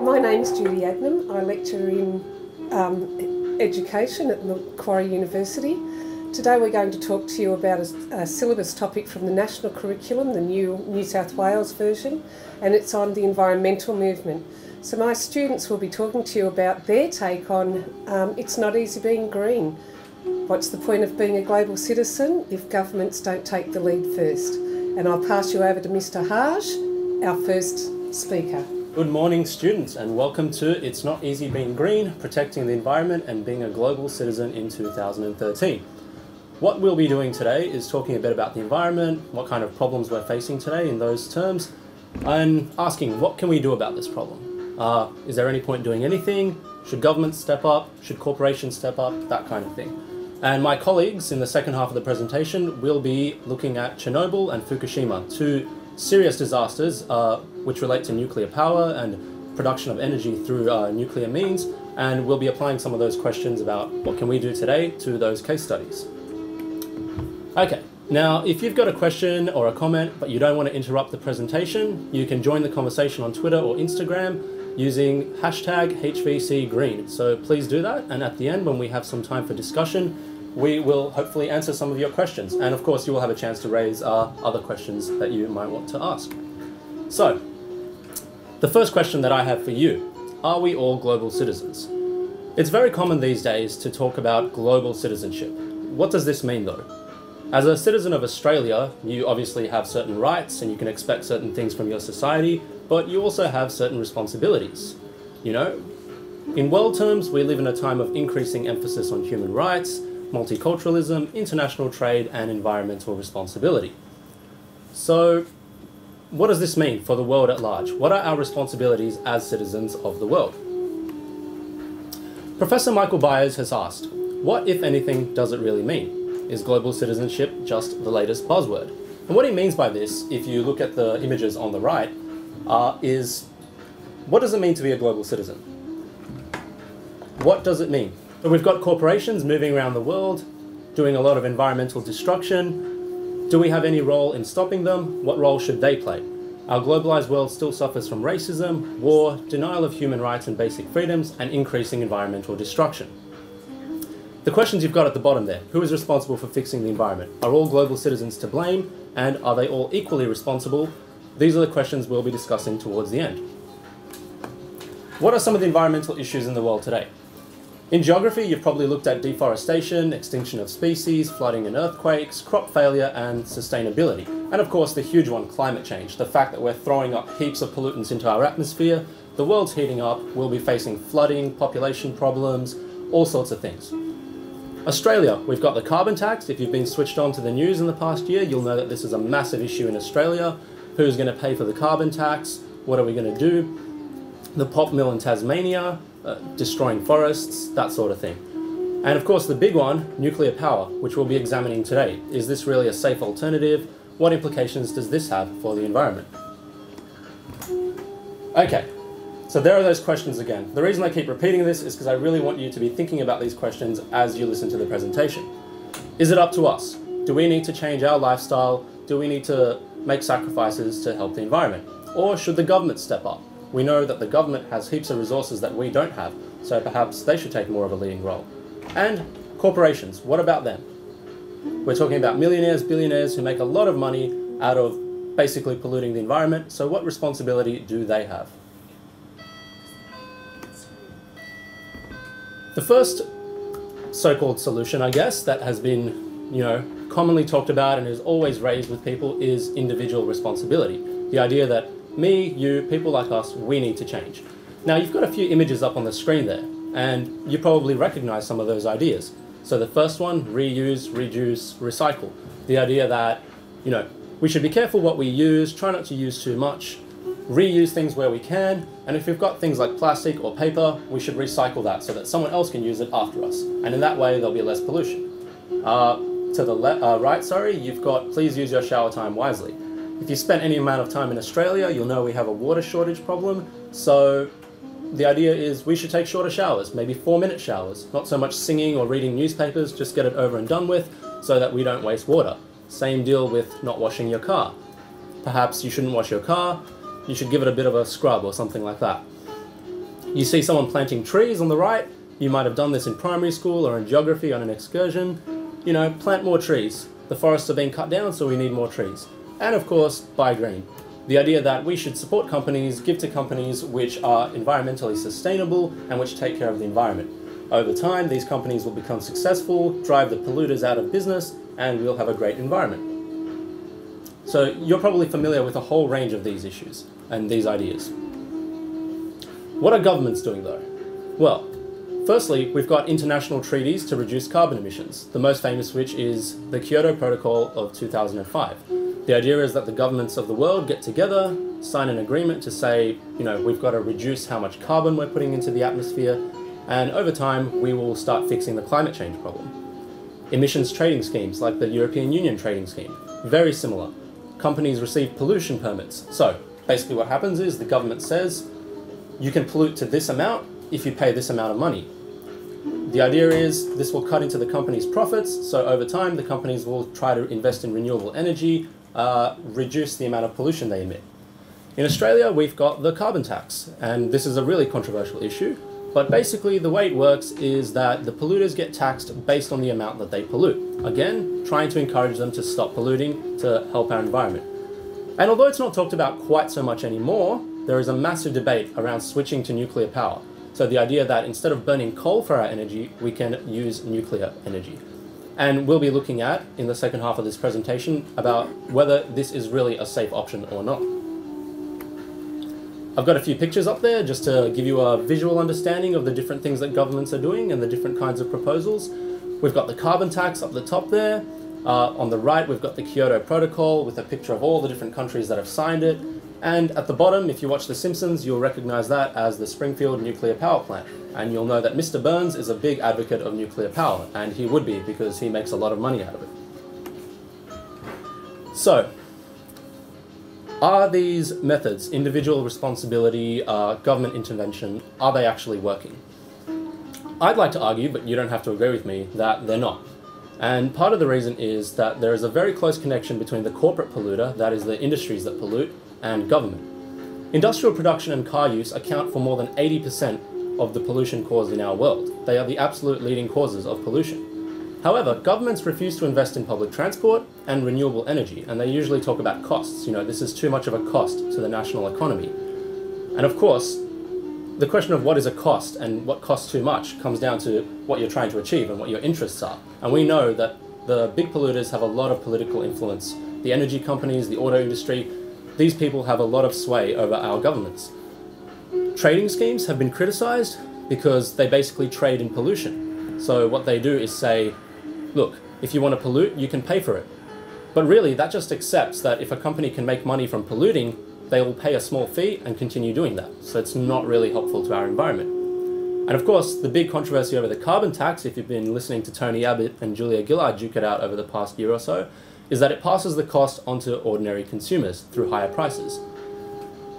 My name's Judy Adnum. I lecture in um, education at Macquarie University. Today we're going to talk to you about a, a, syllabus topic from the national curriculum, the new New South Wales version, and it's on the environmental movement. So my students will be talking to you about their take on um, it's not easy being green. What's the point of being a global citizen if governments don't take the lead first? And I'll pass you over to Mr Haj, our first speaker. Good morning, students, and welcome to It's Not Easy Being Green Protecting the Environment and Being a Global Citizen in 2013. What we'll be doing today is talking a bit about the environment, what kind of problems we're facing today in those terms, and asking what can we do about this problem? Uh, is there any point doing anything? Should governments step up? Should corporations step up? That kind of thing. And my colleagues in the second half of the presentation will be looking at Chernobyl and Fukushima, two serious disasters uh, which relate to nuclear power and production of energy through uh, nuclear means, and we'll be applying some of those questions about what can we do today to those case studies. Okay, now if you've got a question or a comment but you don't want to interrupt the presentation, you can join the conversation on Twitter or Instagram using hashtag HVCGreen. So please do that, and at the end when we have some time for discussion, we will hopefully answer some of your questions. And of course, you will have a chance to raise uh, other questions that you might want to ask. So, the first question that I have for you are we all global citizens? It's very common these days to talk about global citizenship. What does this mean though? As a citizen of Australia, you obviously have certain rights and you can expect certain things from your society, but you also have certain responsibilities. You know, in world terms, we live in a time of increasing emphasis on human rights, multiculturalism, international trade, and environmental responsibility. So, what does this mean for the world at large? What are our responsibilities as citizens of the world? Professor Michael Byers has asked, what, if anything, does it really mean? Is global citizenship just the latest buzzword? And what he means by this, if you look at the images on the right, uh, is what does it mean to be a global citizen? What does it mean? But we've got corporations moving around the world, doing a lot of environmental destruction. Do we have any role in stopping them? What role should they play? Our globalized world still suffers from racism, war, denial of human rights and basic freedoms, and increasing environmental destruction. The questions you've got at the bottom there who is responsible for fixing the environment? Are all global citizens to blame? And are they all equally responsible? These are the questions we'll be discussing towards the end. What are some of the environmental issues in the world today? In geography, you've probably looked at deforestation, extinction of species, flooding and earthquakes, crop failure, and sustainability. And of course, the huge one, climate change. The fact that we're throwing up heaps of pollutants into our atmosphere, the world's heating up, we'll be facing flooding, population problems, all sorts of things. Australia, we've got the carbon tax. If you've been switched on to the news in the past year, you'll know that this is a massive issue in Australia. Who's going to pay for the carbon tax? What are we going to do? The pulp mill in Tasmania, uh, destroying forests, that sort of thing. And of course, the big one, nuclear power, which we'll be examining today. Is this really a safe alternative? What implications does this have for the environment? Okay, so there are those questions again. The reason I keep repeating this is because I really want you to be thinking about these questions as you listen to the presentation. Is it up to us? Do we need to change our lifestyle? Do we need to make sacrifices to help the environment? Or should the government step up? We know that the government has heaps of resources that we don't have, so perhaps they should take more of a leading role. And corporations, what about them? We're talking about millionaires, billionaires who make a lot of money out of basically polluting the environment, so what responsibility do they have? The first so-called solution, I guess, that has been, you know, commonly talked about and is always raised with people is individual responsibility. The idea that me, you, people like us, we need to change. Now you've got a few images up on the screen there, and you probably recognize some of those ideas. So the first one, reuse, reduce, recycle. The idea that, you know, we should be careful what we use, try not to use too much, reuse things where we can, and if we've got things like plastic or paper, we should recycle that so that someone else can use it after us. And in that way, there'll be less pollution. Uh, to the uh, right, sorry, you've got please use your shower time wisely. If you spent any amount of time in Australia, you'll know we have a water shortage problem. So the idea is we should take shorter showers, maybe four minute showers, not so much singing or reading newspapers, just get it over and done with so that we don't waste water. Same deal with not washing your car. Perhaps you shouldn't wash your car, you should give it a bit of a scrub or something like that. You see someone planting trees on the right, you might have done this in primary school or in geography on an excursion. You know, plant more trees. The forests are being cut down, so we need more trees. And of course, buy green. The idea that we should support companies, give to companies which are environmentally sustainable and which take care of the environment. Over time, these companies will become successful, drive the polluters out of business, and we'll have a great environment. So you're probably familiar with a whole range of these issues and these ideas. What are governments doing though? Well, firstly, we've got international treaties to reduce carbon emissions, the most famous which is the Kyoto Protocol of 2005. The idea is that the governments of the world get together, sign an agreement to say, you know, we've got to reduce how much carbon we're putting into the atmosphere, and over time we will start fixing the climate change problem. Emissions trading schemes like the European Union trading scheme, very similar. Companies receive pollution permits. So basically what happens is the government says you can pollute to this amount if you pay this amount of money. The idea is this will cut into the company's profits, so over time the companies will try to invest in renewable energy, uh, reduce the amount of pollution they emit. In Australia, we've got the carbon tax, and this is a really controversial issue. But basically, the way it works is that the polluters get taxed based on the amount that they pollute. Again, trying to encourage them to stop polluting to help our environment. And although it's not talked about quite so much anymore, there is a massive debate around switching to nuclear power. So the idea that instead of burning coal for our energy, we can use nuclear energy. And we'll be looking at, in the second half of this presentation, about whether this is really a safe option or not. I've got a few pictures up there just to give you a visual understanding of the different things that governments are doing and the different kinds of proposals. We've got the carbon tax up the top there. Uh, on the right, we've got the Kyoto Protocol with a picture of all the different countries that have signed it. And at the bottom, if you watch The Simpsons, you'll recognize that as the Springfield nuclear power plant. And you'll know that Mr. Burns is a big advocate of nuclear power, and he would be because he makes a lot of money out of it. So, are these methods, individual responsibility, uh, government intervention, are they actually working? I'd like to argue, but you don't have to agree with me, that they're not. And part of the reason is that there is a very close connection between the corporate polluter, that is the industries that pollute, and government. Industrial production and car use account for more than 80% of the pollution caused in our world. They are the absolute leading causes of pollution. However, governments refuse to invest in public transport and renewable energy, and they usually talk about costs. You know, this is too much of a cost to the national economy. And of course, the question of what is a cost and what costs too much comes down to what you're trying to achieve and what your interests are. And we know that the big polluters have a lot of political influence. The energy companies, the auto industry, these people have a lot of sway over our governments. Trading schemes have been criticized because they basically trade in pollution. So what they do is say, look, if you want to pollute, you can pay for it. But really, that just accepts that if a company can make money from polluting, they will pay a small fee and continue doing that. So it's not really helpful to our environment. And of course, the big controversy over the carbon tax, if you've been listening to Tony Abbott and Julia Gillard duke it out over the past year or so, is that it passes the cost onto ordinary consumers through higher prices.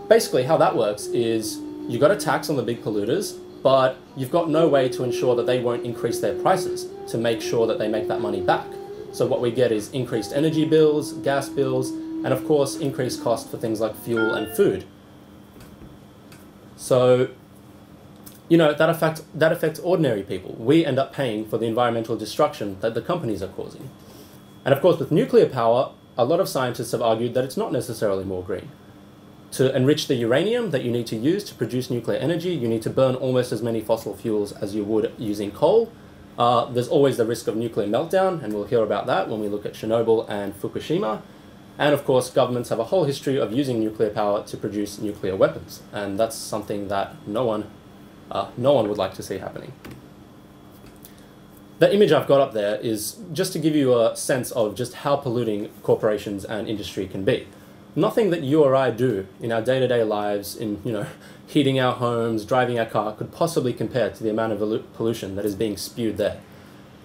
Basically, how that works is you got a tax on the big polluters, but you've got no way to ensure that they won't increase their prices to make sure that they make that money back. So what we get is increased energy bills, gas bills, and of course increased cost for things like fuel and food. So, you know, that, affect, that affects ordinary people. We end up paying for the environmental destruction that the companies are causing. And of course, with nuclear power, a lot of scientists have argued that it's not necessarily more green. To enrich the uranium that you need to use to produce nuclear energy, you need to burn almost as many fossil fuels as you would using coal. Uh, there's always the risk of nuclear meltdown, and we'll hear about that when we look at Chernobyl and Fukushima. And of course, governments have a whole history of using nuclear power to produce nuclear weapons, and that's something that no one, uh, no one would like to see happening. The image I've got up there is just to give you a sense of just how polluting corporations and industry can be nothing that you or I do in our day-to-day lives, in you know, heating our homes, driving our car, could possibly compare to the amount of pollution that is being spewed there.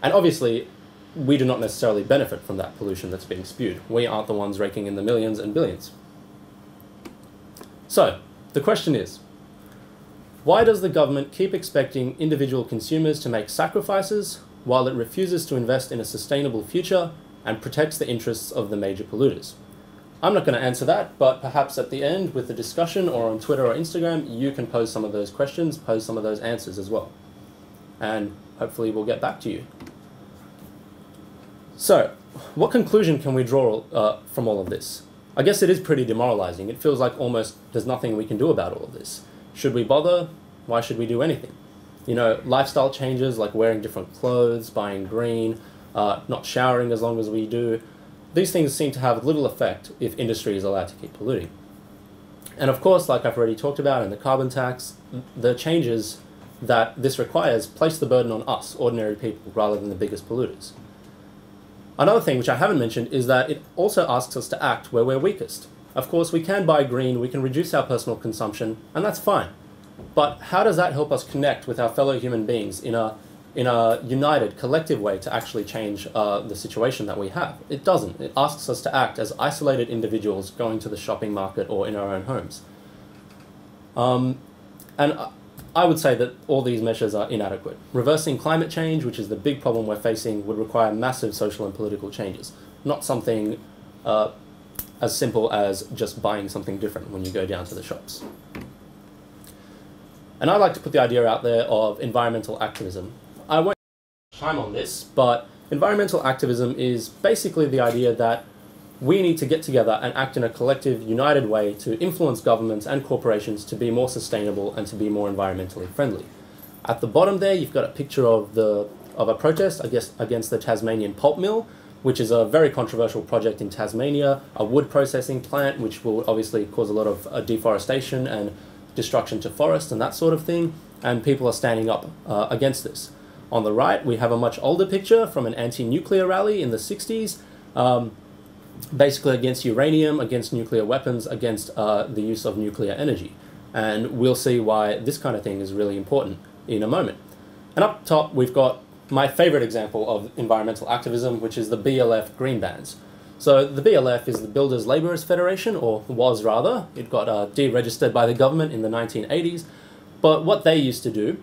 And obviously, we do not necessarily benefit from that pollution that's being spewed. We aren't the ones raking in the millions and billions. So, the question is, why does the government keep expecting individual consumers to make sacrifices while it refuses to invest in a sustainable future and protects the interests of the major polluters? I'm not going to answer that, but perhaps at the end with the discussion or on Twitter or Instagram, you can pose some of those questions, pose some of those answers as well. And hopefully we'll get back to you. So, what conclusion can we draw uh, from all of this? I guess it is pretty demoralizing. It feels like almost there's nothing we can do about all of this. Should we bother? Why should we do anything? You know, lifestyle changes like wearing different clothes, buying green, uh, not showering as long as we do, these things seem to have little effect if industry is allowed to keep polluting. And of course, like I've already talked about in the carbon tax, the changes that this requires place the burden on us, ordinary people, rather than the biggest polluters. Another thing which I haven't mentioned is that it also asks us to act where we're weakest. Of course, we can buy green, we can reduce our personal consumption, and that's fine. But how does that help us connect with our fellow human beings in a in a united, collective way to actually change uh, the situation that we have. It doesn't. It asks us to act as isolated individuals going to the shopping market or in our own homes. Um, and I would say that all these measures are inadequate. Reversing climate change, which is the big problem we're facing, would require massive social and political changes, not something uh, as simple as just buying something different when you go down to the shops. And I like to put the idea out there of environmental activism, I won't time on this, but environmental activism is basically the idea that we need to get together and act in a collective, united way to influence governments and corporations to be more sustainable and to be more environmentally friendly. At the bottom there, you've got a picture of the of a protest, I guess, against the Tasmanian pulp mill, which is a very controversial project in Tasmania, a wood processing plant, which will obviously cause a lot of uh, deforestation and destruction to forests and that sort of thing, and people are standing up uh, against this. On the right, we have a much older picture from an anti-nuclear rally in the 60s, um, basically against uranium, against nuclear weapons, against uh, the use of nuclear energy. And we'll see why this kind of thing is really important in a moment. And up top, we've got my favorite example of environmental activism, which is the BLF Green Bans. So the BLF is the Builders Labourers Federation, or was rather. It got uh, deregistered by the government in the 1980s. But what they used to do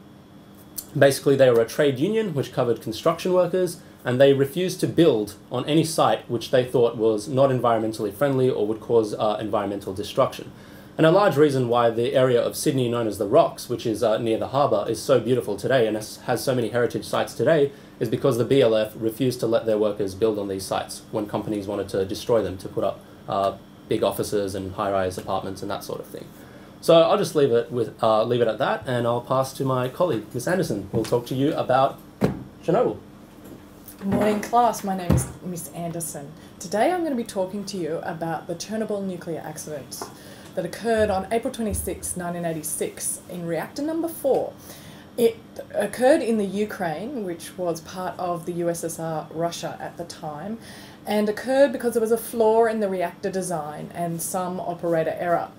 Basically, they were a trade union which covered construction workers, and they refused to build on any site which they thought was not environmentally friendly or would cause uh, environmental destruction. And a large reason why the area of Sydney known as the Rocks, which is uh, near the harbour, is so beautiful today and has so many heritage sites today is because the BLF refused to let their workers build on these sites when companies wanted to destroy them to put up uh, big offices and high-rise apartments and that sort of thing. So I'll just leave it with uh, leave it at that, and I'll pass to my colleague, Miss Anderson, who'll talk to you about Chernobyl. Good morning, class. My name is Miss Anderson. Today I'm going to be talking to you about the Chernobyl nuclear accident that occurred on April 26, 1986, in reactor number four. It occurred in the Ukraine, which was part of the USSR Russia at the time, and occurred because there was a flaw in the reactor design and some operator error.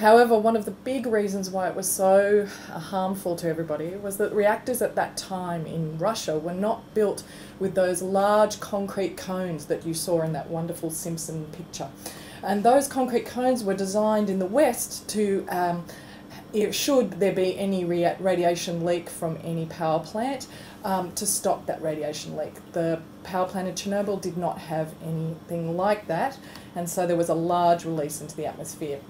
However, one of the big reasons why it was so uh, harmful to everybody was that reactors at that time in Russia were not built with those large concrete cones that you saw in that wonderful Simpson picture. And those concrete cones were designed in the West to, um, should there be any radiation leak from any power plant, um, to stop that radiation leak. The power plant in Chernobyl did not have anything like that, and so there was a large release into the atmosphere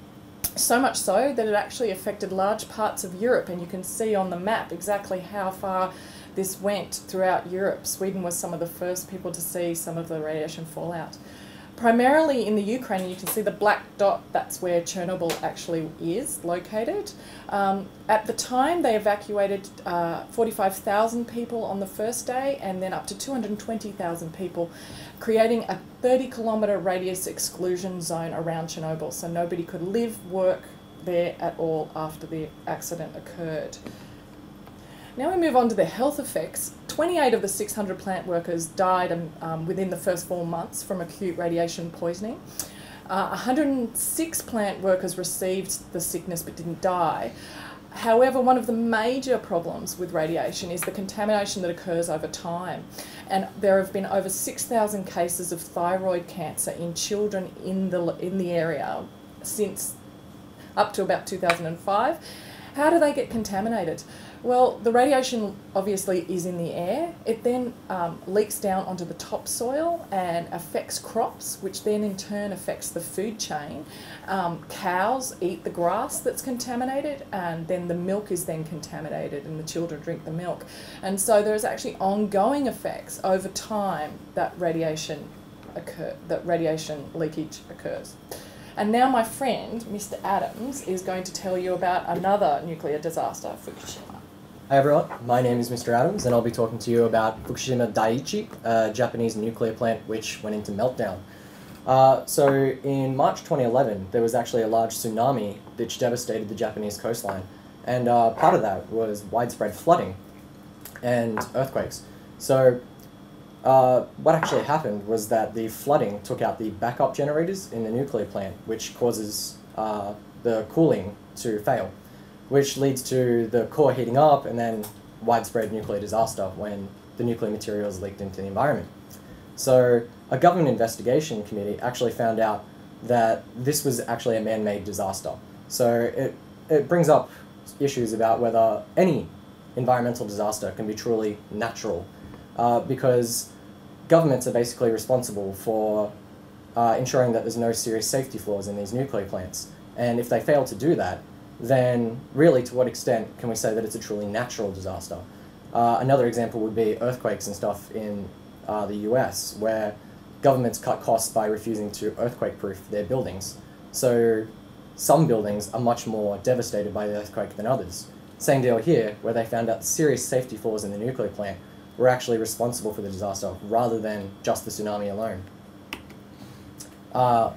so much so that it actually affected large parts of Europe, and you can see on the map exactly how far this went throughout Europe. Sweden was some of the first people to see some of the radiation fallout primarily in the Ukraine, you can see the black dot, that's where Chernobyl actually is located. Um, at the time, they evacuated uh, 45,000 people on the first day and then up to 220,000 people, creating a 30 kilometre radius exclusion zone around Chernobyl. So nobody could live, work there at all after the accident occurred. Now we move on to the health effects. 28 of the 600 plant workers died um, um, within the first four months from acute radiation poisoning. Uh, 106 plant workers received the sickness but didn't die. However, one of the major problems with radiation is the contamination that occurs over time. And there have been over 6,000 cases of thyroid cancer in children in the, in the area since up to about 2005 How do they get contaminated? Well, the radiation obviously is in the air. It then um, leaks down onto the topsoil and affects crops, which then in turn affects the food chain. Um, cows eat the grass that's contaminated, and then the milk is then contaminated, and the children drink the milk. And so there's actually ongoing effects over time that radiation occur, that radiation leakage occurs. And now my friend, Mr. Adams, is going to tell you about another nuclear disaster, Fukushima. Hi everyone, my name is Mr. Adams and I'll be talking to you about Fukushima Daiichi, a Japanese nuclear plant which went into meltdown. Uh, so in March 2011, there was actually a large tsunami which devastated the Japanese coastline. And uh, part of that was widespread flooding and earthquakes. So uh, what actually happened was that the flooding took out the backup generators in the nuclear plant, which causes uh, the cooling to fail which leads to the core heating up and then widespread nuclear disaster when the nuclear material is leaked into the environment. So a government investigation committee actually found out that this was actually a man-made disaster. So it, it brings up issues about whether any environmental disaster can be truly natural uh, because governments are basically responsible for uh, ensuring that there's no serious safety flaws in these nuclear plants. And if they fail to do that, then really to what extent can we say that it's a truly natural disaster? Uh, another example would be earthquakes and stuff in uh, the US, where governments cut costs by refusing to earthquake-proof their buildings. So some buildings are much more devastated by the earthquake than others. Same deal here, where they found out serious safety flaws in the nuclear plant were actually responsible for the disaster, rather than just the tsunami alone. Uh,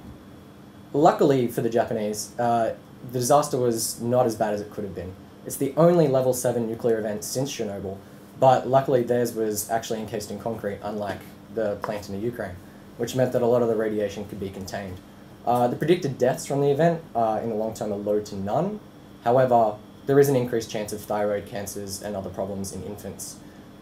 luckily for the Japanese, uh, the disaster was not as bad as it could have been. It's the only level 7 nuclear event since Chernobyl, but luckily theirs was actually encased in concrete, unlike the plant in the Ukraine, which meant that a lot of the radiation could be contained. Uh, the predicted deaths from the event in the long term are low to none. However, there is an increased chance of thyroid cancers and other problems in infants.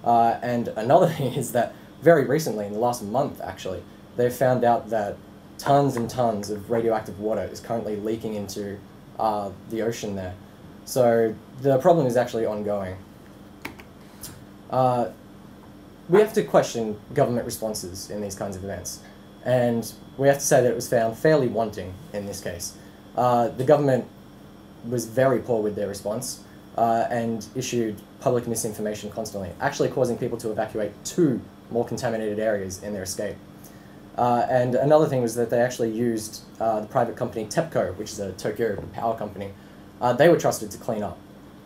Uh, and another thing is that very recently, in the last month actually, they've found out that tons and tons of radioactive water is currently leaking into uh, the ocean there. So the problem is actually ongoing. Uh, we have to question government responses in these kinds of events. And we have to say that it was found fairly wanting in this case. Uh, the government was very poor with their response uh, and issued public misinformation constantly, actually causing people to evacuate to more contaminated areas in their escape. Uh, and another thing was that they actually used uh, the private company TEPCO, which is a Tokyo power company. Uh, they were trusted to clean up.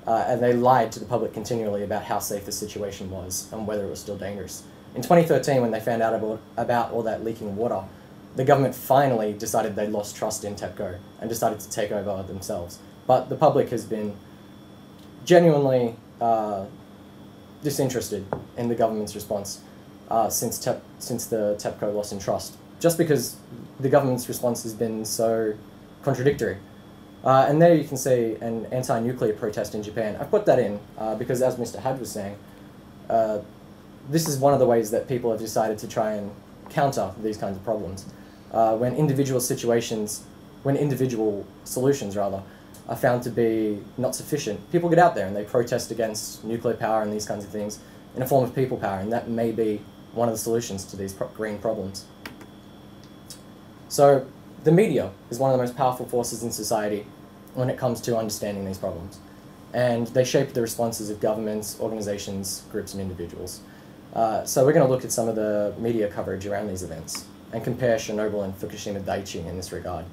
Uh, and they lied to the public continually about how safe the situation was and whether it was still dangerous. In 2013, when they found out about, about all that leaking water, the government finally decided they'd lost trust in TEPCO and decided to take over themselves. But the public has been genuinely uh, disinterested in the government's response uh, since, TEP, since the TEPCO loss in trust, just because the government's response has been so contradictory. Uh, and there you can see an anti-nuclear protest in Japan. I put that in uh, because, as Mr. Had was saying, uh, this is one of the ways that people have decided to try and counter these kinds of problems. Uh, when individual situations, when individual solutions rather, are found to be not sufficient, people get out there and they protest against nuclear power and these kinds of things in a form of people power, and that may be one of the solutions to these pro green problems. So the media is one of the most powerful forces in society when it comes to understanding these problems. And they shape the responses of governments, organizations, groups, and individuals. Uh, so we're going to look at some of the media coverage around these events and compare Chernobyl and Fukushima Daiichi in this regard.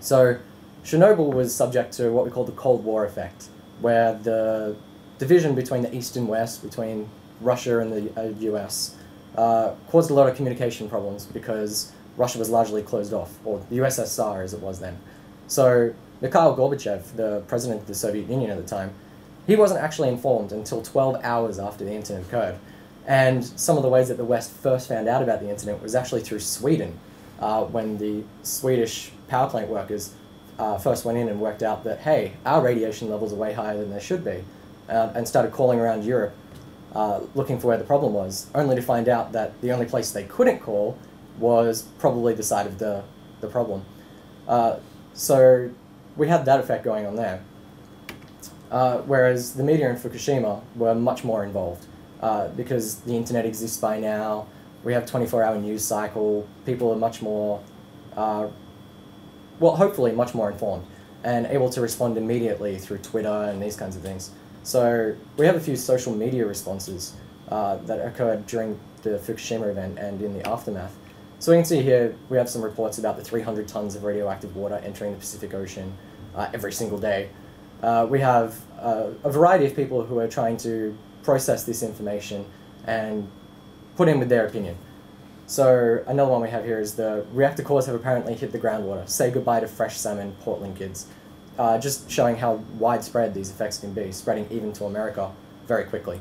So Chernobyl was subject to what we call the Cold War effect, where the division between the East and West, between Russia and the uh, US, uh, caused a lot of communication problems because Russia was largely closed off, or the USSR as it was then. So Mikhail Gorbachev, the president of the Soviet Union at the time, he wasn't actually informed until 12 hours after the incident occurred. And some of the ways that the West first found out about the incident was actually through Sweden, uh, when the Swedish power plant workers uh, first went in and worked out that, hey, our radiation levels are way higher than they should be, uh, and started calling around Europe uh, looking for where the problem was, only to find out that the only place they couldn't call was probably the side of the, the problem. Uh, so we had that effect going on there. Uh, whereas the media in Fukushima were much more involved uh, because the internet exists by now. We have 24 hour news cycle. People are much more, uh, well, hopefully, much more informed and able to respond immediately through Twitter and these kinds of things. So we have a few social media responses uh, that occurred during the Fukushima event and in the aftermath. So we can see here we have some reports about the 300 tons of radioactive water entering the Pacific Ocean uh, every single day. Uh, we have uh, a variety of people who are trying to process this information and put in with their opinion. So another one we have here is the reactor cores have apparently hit the groundwater. Say goodbye to fresh salmon, Portland kids. Uh, just showing how widespread these effects can be, spreading even to America very quickly.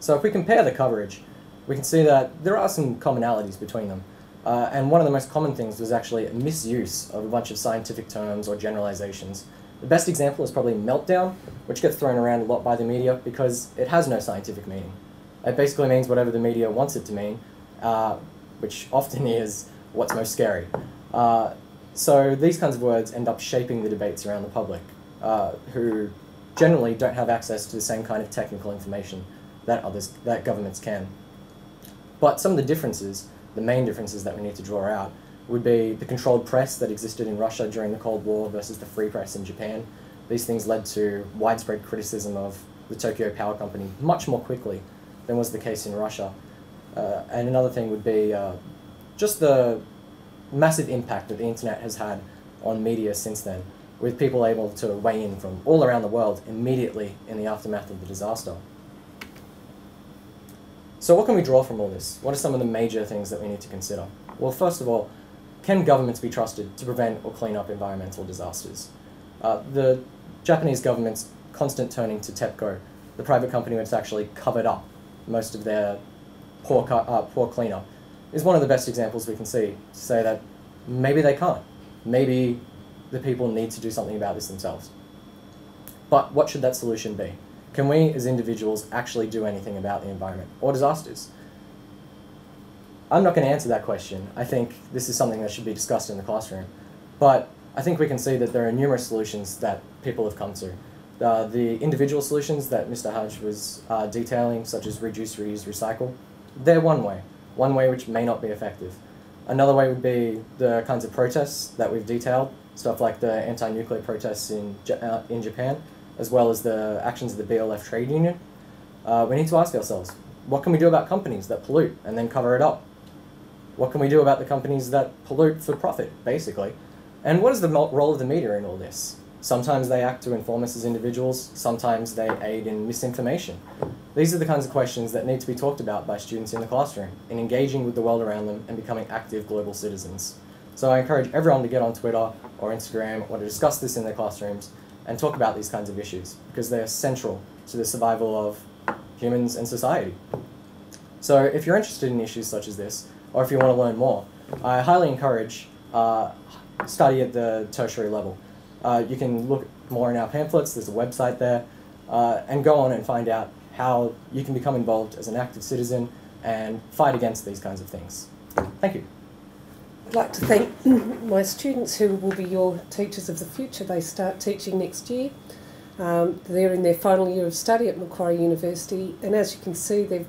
So if we compare the coverage, we can see that there are some commonalities between them. Uh, and one of the most common things was actually a misuse of a bunch of scientific terms or generalizations. The best example is probably meltdown, which gets thrown around a lot by the media because it has no scientific meaning. It basically means whatever the media wants it to mean, uh, which often is what's most scary. Uh, so these kinds of words end up shaping the debates around the public, uh, who generally don't have access to the same kind of technical information that others that governments can. But some of the differences, the main differences that we need to draw out, would be the controlled press that existed in Russia during the Cold War versus the free press in Japan. These things led to widespread criticism of the Tokyo Power Company much more quickly than was the case in Russia. Uh, and another thing would be uh, just the massive impact that the internet has had on media since then, with people able to weigh in from all around the world immediately in the aftermath of the disaster. So what can we draw from all this? What are some of the major things that we need to consider? Well, first of all, can governments be trusted to prevent or clean up environmental disasters? Uh, the Japanese government's constant turning to TEPCO, the private company that's actually covered up most of their poor, uh, poor cleanup, is one of the best examples we can see to say that maybe they can't. Maybe the people need to do something about this themselves. But what should that solution be? Can we as individuals actually do anything about the environment or disasters? I'm not going to answer that question. I think this is something that should be discussed in the classroom. But I think we can see that there are numerous solutions that people have come to. Uh, the individual solutions that Mr. Hodge was uh, detailing, such as reduce, reuse, recycle, they're one way. One way which may not be effective. Another way would be the kinds of protests that we've detailed, stuff like the anti-nuclear protests in, uh, in Japan, as well as the actions of the BLF trade union, uh, we need to ask ourselves, what can we do about companies that pollute and then cover it up? What can we do about the companies that pollute for profit, basically? And what is the role of the media in all this? Sometimes they act to inform us as individuals, sometimes they aid in misinformation. These are the kinds of questions that need to be talked about by students in the classroom in engaging with the world around them and becoming active global citizens. So I encourage everyone to get on Twitter or Instagram or to discuss this in their classrooms and talk about these kinds of issues because they are central to the survival of humans and society. So if you're interested in issues such as this, or if you want to learn more, I highly encourage uh, study at the tertiary level. Uh, you can look more in our pamphlets, there's a website there, uh, and go on and find out how you can become involved as an active citizen and fight against these kinds of things. Thank you. I'd like to thank my students who will be your teachers of the future. They start teaching next year. Um, they're in their final year of study at Macquarie University, and as you can see, they've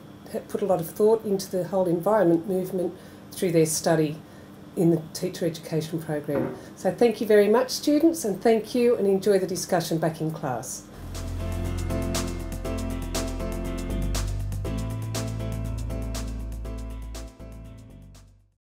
put a lot of thought into the whole environment movement through their study in the teacher education program. So thank you very much, students, and thank you, and enjoy the discussion back in class.